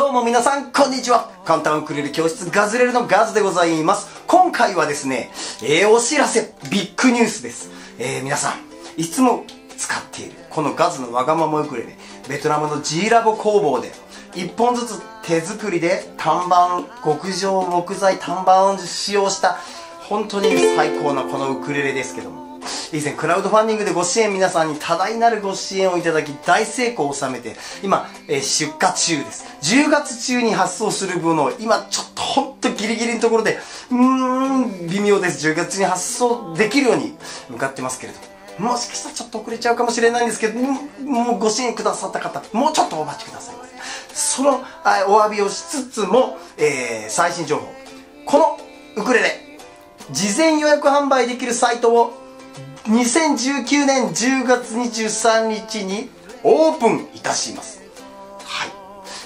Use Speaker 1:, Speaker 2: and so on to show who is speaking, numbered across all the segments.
Speaker 1: どうも皆さん、こんにちは。簡単ウクレレ教室ガズレレのガズでございます。今回はですね、えー、お知らせ、ビッグニュースです。えー、皆さん、いつも使っている、このガズのわがままウクレレ、ベトナムの G ラボ工房で、1本ずつ手作りで単板、極上木材単板を使用した、本当に最高なこのウクレレですけども、以前クラウドファンディングでご支援皆さんに多大なるご支援をいただき大成功を収めて今、えー、出荷中です。10月中に発送する分の今ちょっとほんとギリギリのところでうーん微妙です。10月に発送できるように向かってますけれども。もしかしたらちょっと遅れちゃうかもしれないんですけどもうご支援くださった方もうちょっとお待ちくださいそのお詫びをしつつも、えー、最新情報。このウクレレ。事前予約販売できるサイトを2019年10月23日にオープンいたします。はい。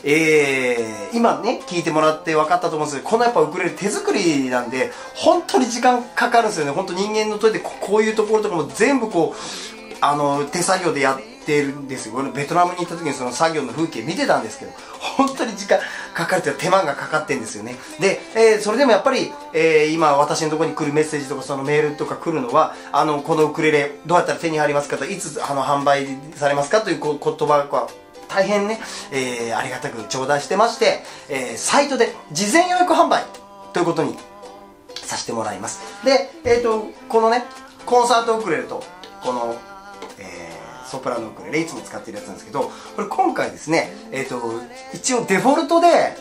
Speaker 1: えー、今ね、聞いてもらって分かったと思うんですけど、このやっぱウクレレ手作りなんで、本当に時間かかるんですよね。本当人間の手でこういうところとかも全部こう、あの、手作業でやってるんですよ。ベトナムに行った時にその作業の風景見てたんですけど、本当に時間かかるという手間がかかってんですよね。で、えー、それでもやっぱり、えー、今私のところに来るメッセージとかそのメールとか来るのは、あの、このウクレレどうやったら手に入りますかと、いつあの販売されますかという言葉は大変ね、えー、ありがたく頂戴してまして、え、サイトで事前予約販売ということにさせてもらいます。で、えっ、ー、と、このね、コンサートウクレレと、このソプラノウクレレいつも使ってるやつなんですけどこれ今回ですねえっ、ー、と一応デフォルトで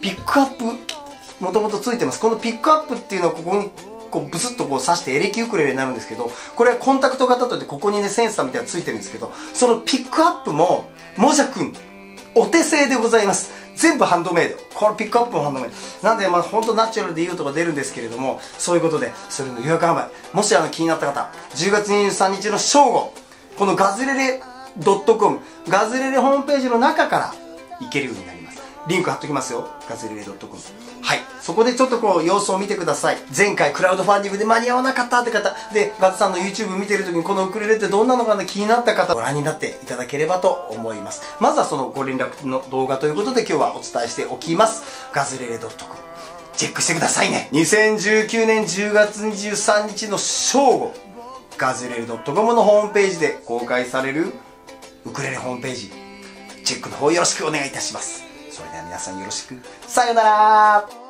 Speaker 1: ピックアップもともとついてます。このピックアップっていうのはここにこうブスッとこう刺してエレキウクレレになるんですけどこれはコンタクト型といってここにねセンサーみたいなのついてるんですけどそのピックアップももじゃくんお手製でございます。全部ハンドメイド。このピックアップもハンドメイド。なんでまあ本当ナチュラルでいい音が出るんですけれどもそういうことでそれの予約販売。もしあの気になった方10月23日の正午このガズレレ .com ガズレレホームページの中から行けるようになります。リンク貼っときますよ。ガズレレ .com はい。そこでちょっとこう様子を見てください。前回クラウドファンディングで間に合わなかったって方。でガズさんの YouTube 見てる時にこのウクレレってどんなのかな気になった方。ご覧になっていただければと思います。まずはそのご連絡の動画ということで今日はお伝えしておきます。ガズレレ .com チェックしてくださいね。2019年10月23日の正午。ガズレレ .com のホームページで公開されるウクレレホームページ。チェックの方よろしくお願いいたします。それでは皆さんよろしく。さようなら。